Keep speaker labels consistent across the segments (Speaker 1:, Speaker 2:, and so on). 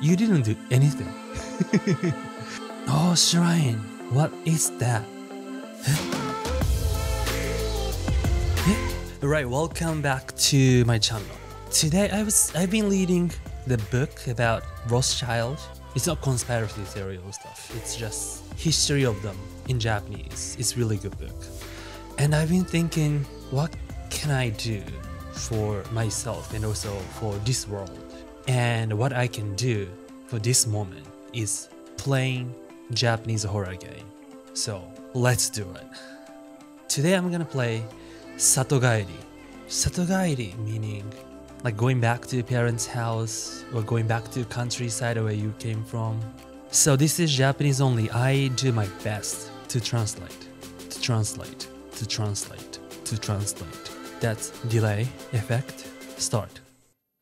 Speaker 1: You didn't do anything. oh, shrine. What is that? Right, welcome back to my channel. Today I was I've been reading the book about Rothschild. It's not conspiracy theory or stuff. It's just history of them in Japanese. It's really good book. And I've been thinking what can I do for myself and also for this world? And what I can do for this moment is playing Japanese horror game. So let's do it. Today I'm gonna play Satogaeri. Satogaeri meaning like going back to your parents' house or going back to the countryside where you came from. So this is Japanese only. I do my best to translate, to translate, to translate, to translate. That's delay, effect, start.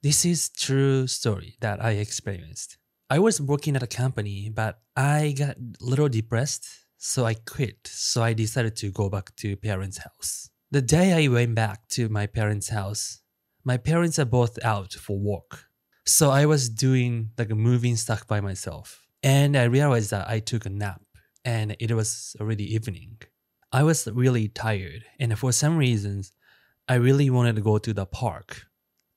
Speaker 1: This is true story that I experienced. I was working at a company, but I got a little depressed, so I quit. So I decided to go back to parents' house. The day I went back to my parents' house, my parents are both out for work. So I was doing like moving stuff by myself. And I realized that I took a nap and it was already evening. I was really tired and for some reasons I really wanted to go to the park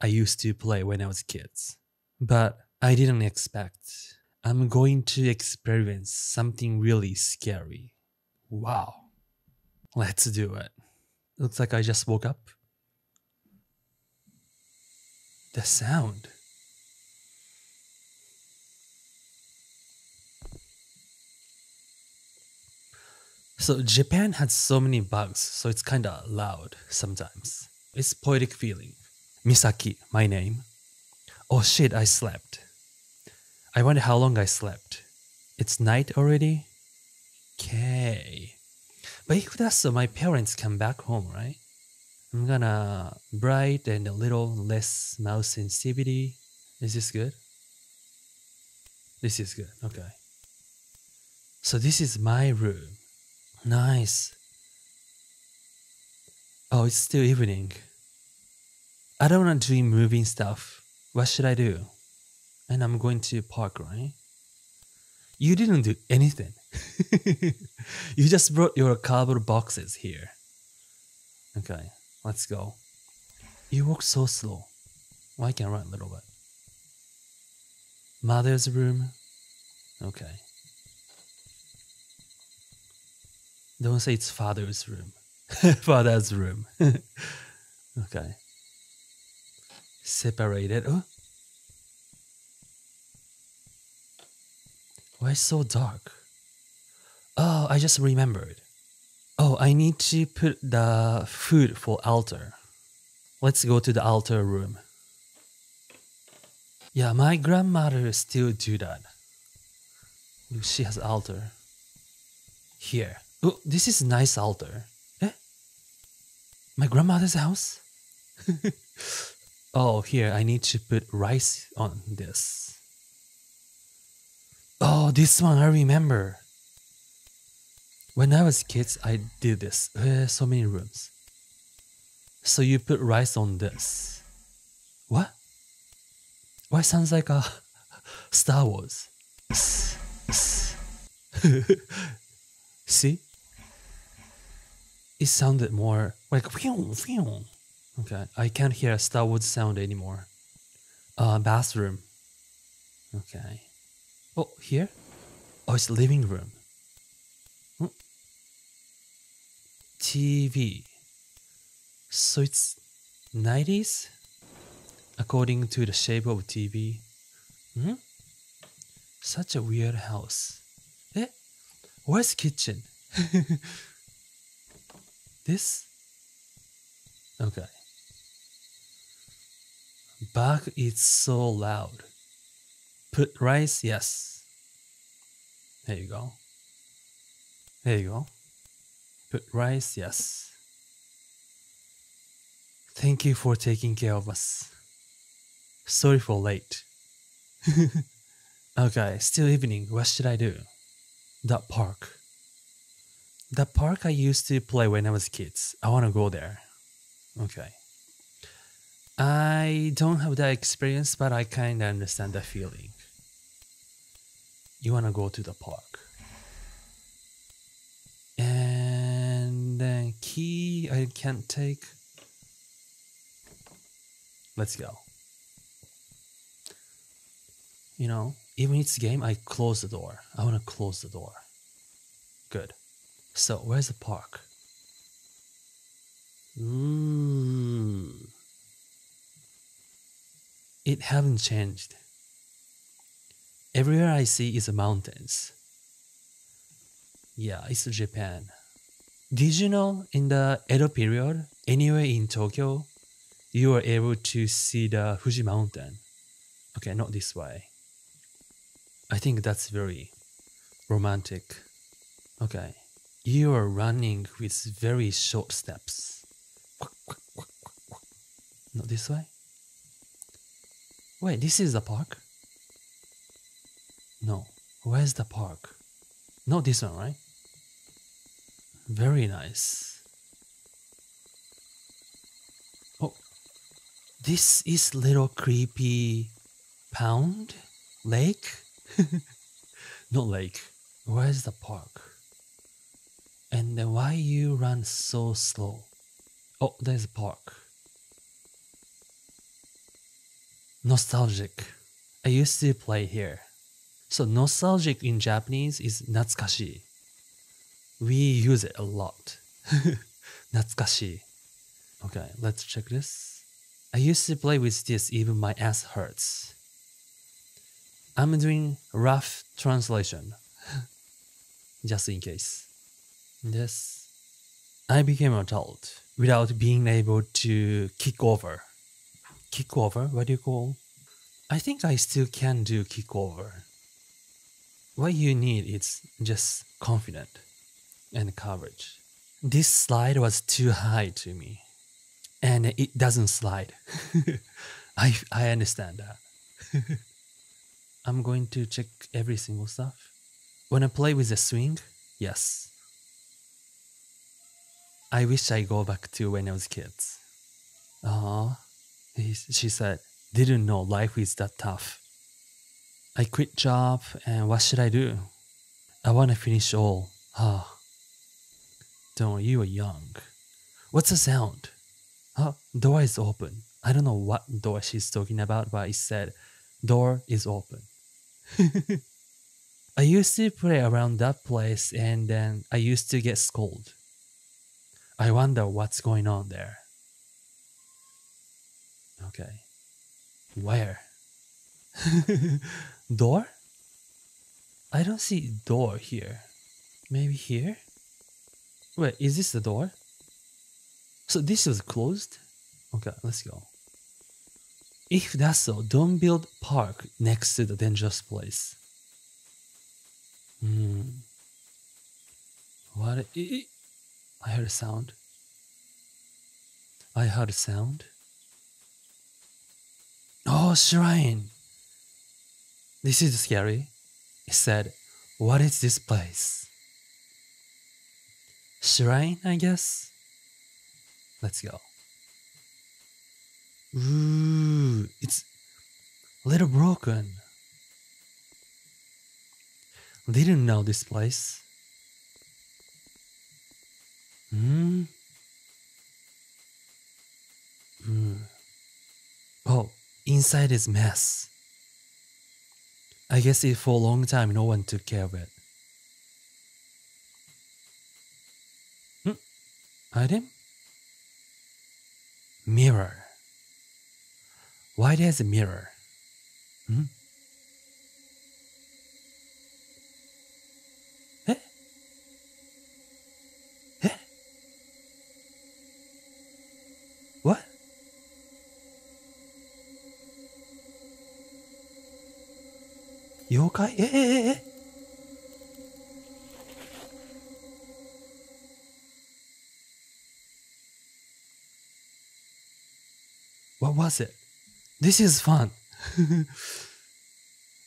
Speaker 1: I used to play when I was kids. But I didn't expect I'm going to experience something really scary. Wow. Let's do it. Looks like I just woke up. The sound. So Japan had so many bugs, so it's kinda loud sometimes. It's poetic feeling. Misaki, my name. Oh shit, I slept. I wonder how long I slept. It's night already? Okay. But if that's so, my parents come back home, right? I'm gonna bright and a little less mouse sensitivity. Is this good? This is good. Okay. So this is my room. Nice. Oh, it's still evening. I don't want to do moving stuff. What should I do? And I'm going to park, right? You didn't do anything. you just brought your cardboard boxes here. Okay, let's go. You walk so slow. Well, I can run a little bit. Mother's room. Okay. Don't say it's father's room. father's room. okay. Separated. Oh. Why so dark? Oh, I just remembered. Oh, I need to put the food for altar. Let's go to the altar room. Yeah, my grandmother still do that. She has altar. Here. Oh, this is nice altar. Eh? My grandmother's house? oh, here, I need to put rice on this. Oh, this one I remember. When I was kids, I did this. Uh, so many rooms. So you put rice on this. What? Why sounds like a Star Wars? See? It sounded more like Okay, I can't hear a Star Wars sound anymore. Uh, bathroom. Okay. Oh, here? Oh, it's living room. Hmm. TV. So it's 90s? According to the shape of TV. Hmm? Such a weird house. Eh? Where's kitchen? this? Okay. Back is so loud. Put rice, yes. There you go. There you go. Put rice, yes. Thank you for taking care of us. Sorry for late. okay, still evening. What should I do? That park. That park I used to play when I was kids. I want to go there. Okay. I don't have that experience, but I kind of understand the feeling. you wanna go to the park. And then key I can't take. Let's go. You know, even it's game, I close the door. I wanna close the door. Good. So where's the park? Ooh. It haven't changed. Everywhere I see is mountains. Yeah, it's Japan. Did you know in the Edo period, anywhere in Tokyo, you were able to see the Fuji mountain? Okay, not this way. I think that's very romantic. Okay, you are running with very short steps. Not this way? Wait, this is the park? No. Where's the park? Not this one, right? Very nice. Oh, this is little creepy pound lake? Not lake. Where's the park? And then why you run so slow? Oh, there's a park. Nostalgic. I used to play here. So nostalgic in Japanese is natsukashi. We use it a lot. natsukashi. Okay, let's check this. I used to play with this even my ass hurts. I'm doing rough translation. Just in case. This. I became adult without being able to kick over. Kick over? What do you call? I think I still can do kickover. what you need is just confident and courage. This slide was too high to me, and it doesn't slide. I I understand that. I'm going to check every single stuff. When I play with the swing, yes. I wish I go back to when I was kids. Uh-huh. Ah, she said, didn't know life is that tough. I quit job and what should I do? I want to finish all. Ah. Don't you are young. What's the sound? Oh, door is open. I don't know what door she's talking about, but it said door is open. I used to play around that place and then I used to get scolded. I wonder what's going on there. Okay. Where? Door? I don't see door here. Maybe here? Wait, is this the door? So this was closed? Okay, let's go. If that's so, don't build park next to the dangerous place. Hmm. What? I heard a sound. I heard a sound. Oh, shrine. This is scary. He said, What is this place? Shrine, I guess? Let's go. Ooh, it's a little broken. Didn't know this place. Hmm. Oh, inside is mess. I guess it for a long time no one took care of it. Hmm? Item? Mirror. Why there's a mirror? Hmm? Yokai? Eh, eh, eh. What was it? This is fun.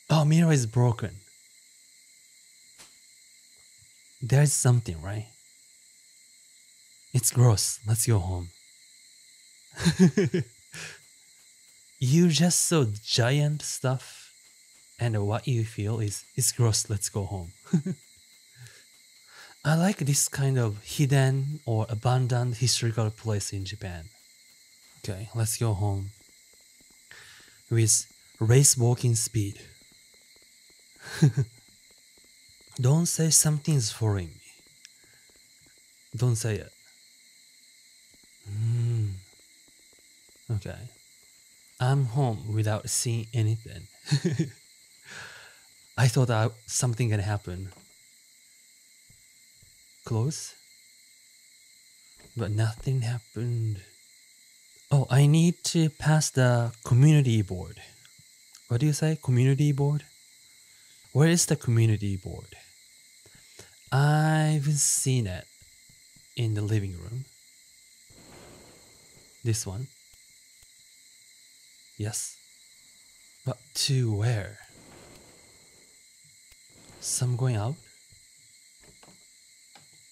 Speaker 1: oh, mirror is broken. There's something, right? It's gross. Let's go home. you just saw giant stuff and what you feel is it's gross, let's go home. I like this kind of hidden or abandoned historical place in Japan. Okay, let's go home with race walking speed. Don't say something's following me. Don't say it. Mm. Okay. I'm home without seeing anything. I thought that something can happen. Close? But nothing happened. Oh, I need to pass the community board. What do you say? Community board? Where is the community board? I've seen it in the living room. This one. Yes. But to where? Some going out?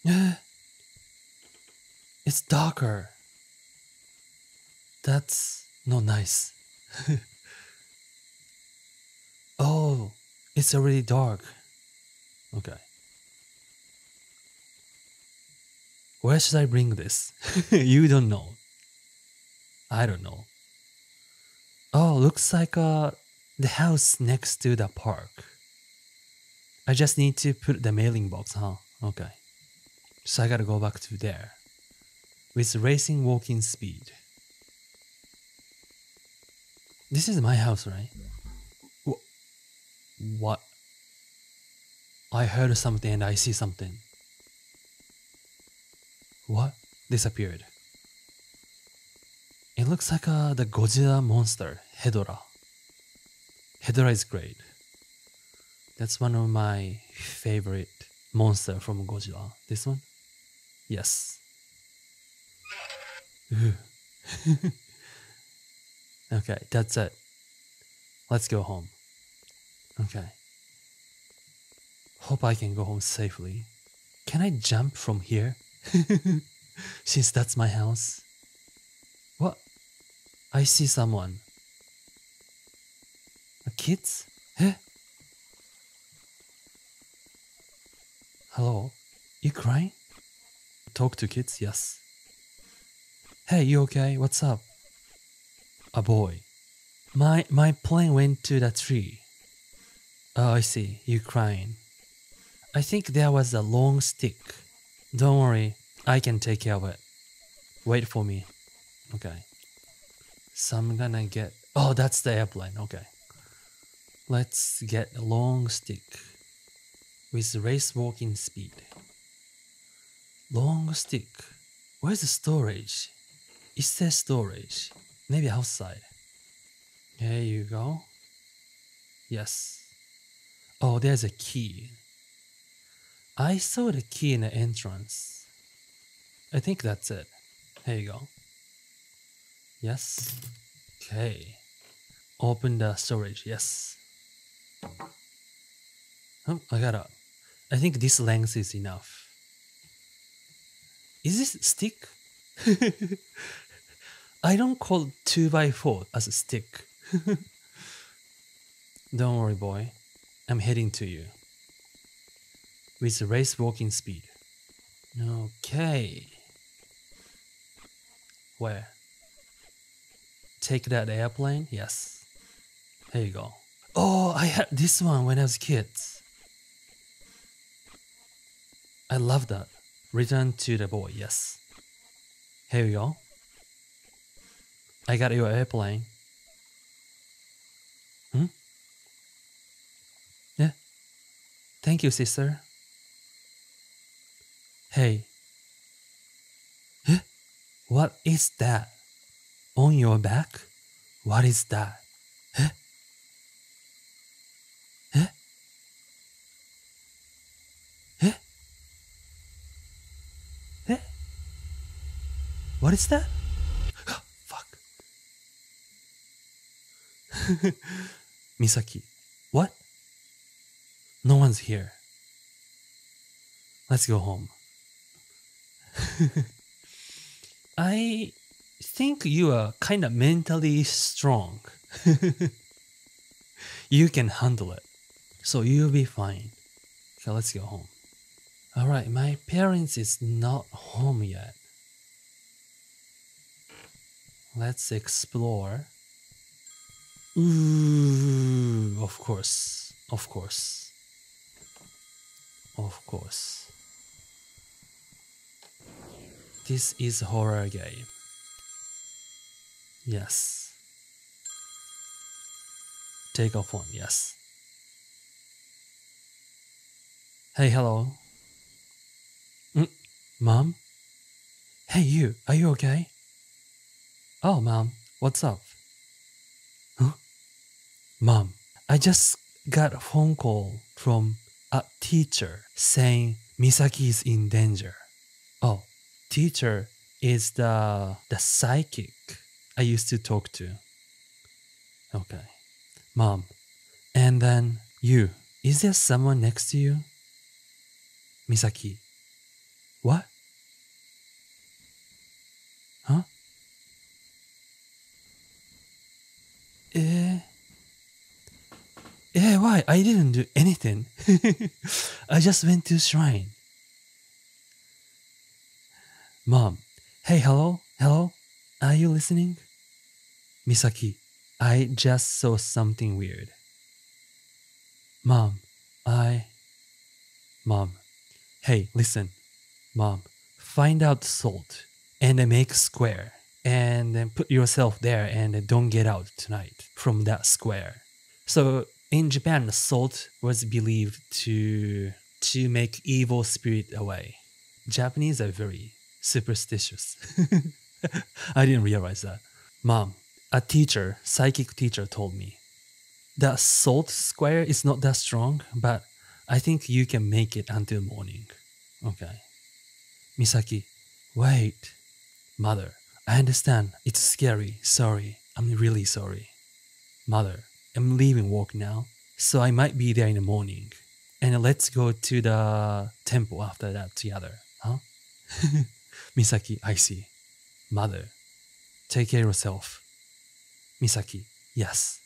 Speaker 1: it's darker. That's not nice. oh, it's already dark. Okay. Where should I bring this? you don't know. I don't know. Oh, looks like uh, the house next to the park. I just need to put the mailing box, huh? Okay. So I gotta go back to there. With racing walking speed. This is my house, right? Wh- what? I heard something and I see something. What? Disappeared. It looks like uh, the Godzilla monster, Hedorah. Hedorah is great. That's one of my favorite monster from Godzilla. This one? Yes. okay, that's it. Let's go home. Okay. Hope I can go home safely. Can I jump from here? Since that's my house. What? I see someone. A kids? Eh? Hello? You crying? Talk to kids? Yes. Hey, you okay? What's up? A boy. My my plane went to the tree. Oh, I see. You crying. I think there was a long stick. Don't worry, I can take care of it. Wait for me. Okay. So I'm gonna get. Oh, that's the airplane. Okay. Let's get a long stick with race walking speed. Long stick. Where's the storage? It says storage. Maybe outside. There you go. Yes. Oh, there's a key. I saw the key in the entrance. I think that's it. There you go. Yes. Okay. Open the storage. Yes. Oh, I gotta. I think this length is enough. Is this stick? I don't call 2x4 as a stick. don't worry, boy. I'm heading to you. With race walking speed. Okay. Where? Take that airplane? Yes. Here you go. Oh, I had this one when I was kids. I love that. Return to the boy, yes. Here you go. I got your airplane. Hmm? Yeah. Thank you, sister. Hey. Huh? What is that? On your back? What is that? Huh? Huh? Huh? Huh? What is that? Fuck. Misaki. What? No one's here. Let's go home. I think you are kind of mentally strong. you can handle it. So you'll be fine. Okay, let's go home. Alright, my parents is not home yet. Let's explore. Ooh, of course, of course, of course. This is horror game. Yes. Take off one, yes. Hey, hello. Mm, Mom? Hey, you, are you okay? Oh, Mom, what's up? Huh? Mom, I just got a phone call from a teacher saying Misaki is in danger. Oh, teacher is the the psychic I used to talk to. Okay. Mom, and then you. Is there someone next to you? Misaki. What? Huh? Eh. Eh, why? I didn't do anything. I just went to shrine. Mom. Hey, hello? Hello? Are you listening? Misaki, I just saw something weird. Mom, I. Mom. Hey, listen. Mom, find out salt and make square and then put yourself there and don't get out tonight from that square. So in Japan, salt was believed to to make evil spirit away. Japanese are very superstitious. I didn't realize that. Mom, a teacher, psychic teacher told me the salt square is not that strong, but I think you can make it until morning. Okay. Misaki, wait. Mother, I understand. It's scary. Sorry. I'm really sorry. Mother, I'm leaving work now, so I might be there in the morning. And let's go to the temple after that together, huh? Misaki, I see. Mother, take care of yourself. Misaki, yes.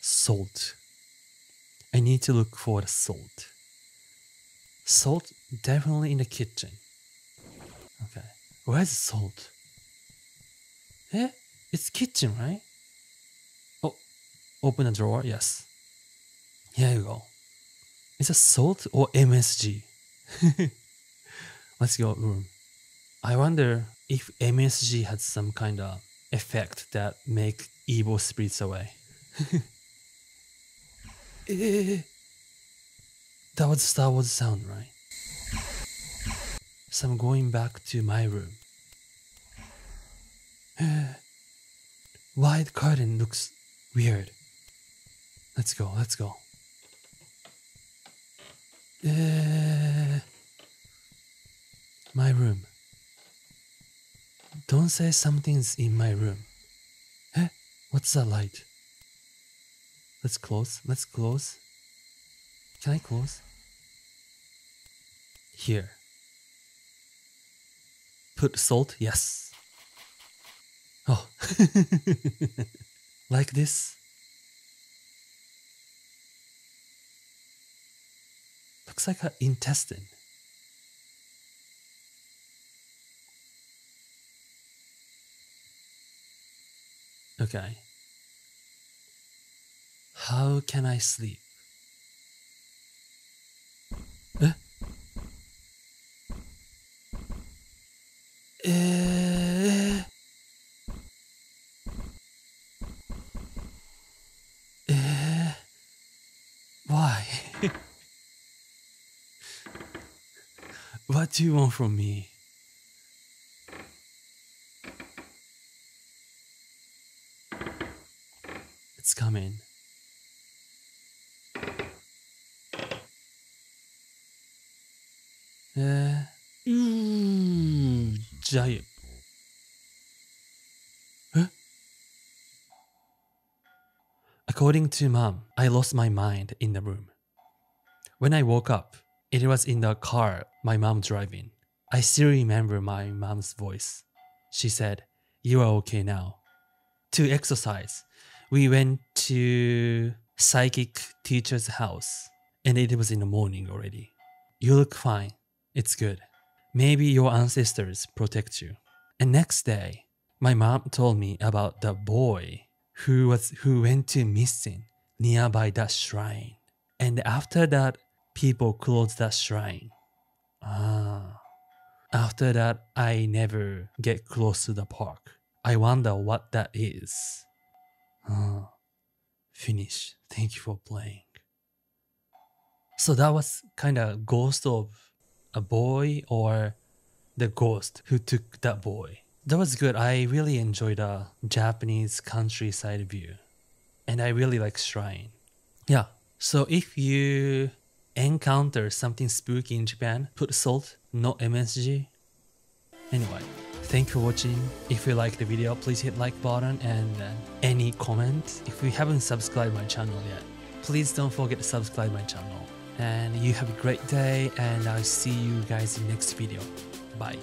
Speaker 1: Salt. I need to look for the salt. Salt definitely in the kitchen. Okay. Where's the salt? Eh? It's kitchen, right? Oh, open the drawer. Yes. Here you go. Is it salt or MSG? Let's go room. I wonder if MSG had some kind of effect that make evil spirits away. Eh, that was Star Wars sound, right? So I'm going back to my room. White curtain looks weird. Let's go, let's go. Uh, my room. Don't say something's in my room. Eh? What's that light? Let's close. Let's close. Can I close? Here. Put salt? Yes. Oh. like this? Looks like an intestine. Okay. How can I sleep? Eh? Eh? Eh? Why? what do you want from me? It's coming. Uh, ooh, giant. Huh? According to mom, I lost my mind in the room. When I woke up, it was in the car my mom driving. I still remember my mom's voice. She said, You are okay now. To exercise, we went to psychic teacher's house and it was in the morning already. You look fine. It's good. Maybe your ancestors protect you. And next day, my mom told me about the boy who was who went to missing nearby that shrine. And after that, people closed that shrine. Ah. After that, I never get close to the park. I wonder what that is. Ah. Finish. Thank you for playing. So that was kind of ghost of a boy or the ghost who took that boy. That was good. I really enjoyed the Japanese countryside view. And I really like shrine. Yeah. So if you encounter something spooky in Japan, put salt, no MSG. Anyway, thank you for watching. If you like the video, please hit like button and uh, any comment. If you haven't subscribed my channel yet, please don't forget to subscribe my channel. And you have a great day and I'll see you guys in next video. Bye.